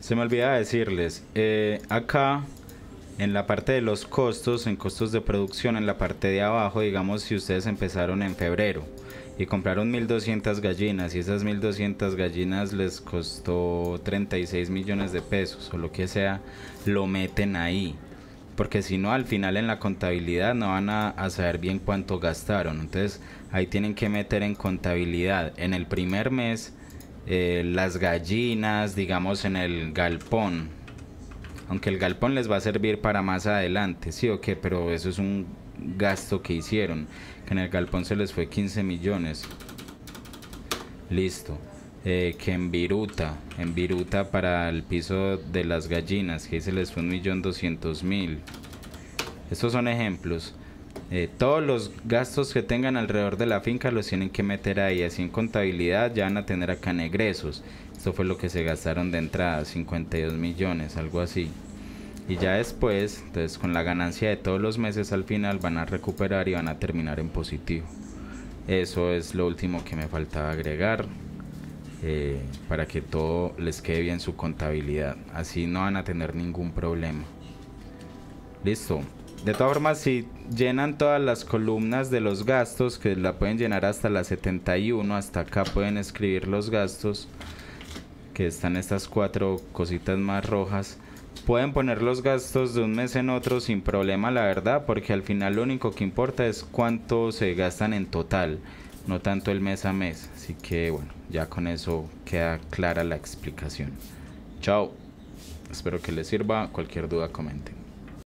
Se me olvidaba decirles, eh, acá en la parte de los costos, en costos de producción, en la parte de abajo, digamos si ustedes empezaron en febrero y compraron 1200 gallinas y esas 1200 gallinas les costó 36 millones de pesos o lo que sea, lo meten ahí. Porque si no, al final en la contabilidad no van a, saber bien cuánto gastaron. Entonces ahí tienen que meter en contabilidad en el primer mes eh, las gallinas, digamos en el galpón. Aunque el galpón les va a servir para más adelante, sí o qué, pero eso es un gasto que hicieron. Que en el galpón se les fue 15 millones. Listo. Eh, que en Viruta, en Viruta para el piso de las gallinas, que se les fue un millón doscientos mil. Estos son ejemplos. Eh, todos los gastos que tengan alrededor de la finca los tienen que meter ahí, así en contabilidad ya van a tener acá en egresos. Esto fue lo que se gastaron de entrada, 52 millones, algo así. Y ya después, entonces con la ganancia de todos los meses al final van a recuperar y van a terminar en positivo. Eso es lo último que me faltaba agregar eh, para que todo les quede bien su contabilidad. Así no van a tener ningún problema. Listo. De todas formas, si llenan todas las columnas de los gastos, que la pueden llenar hasta la 71, hasta acá pueden escribir los gastos, que están estas cuatro cositas más rojas pueden poner los gastos de un mes en otro sin problema, la verdad, porque al final lo único que importa es cuánto se gastan en total, no tanto el mes a mes. Así que bueno, ya con eso queda clara la explicación. Chao. Espero que les sirva. Cualquier duda comenten.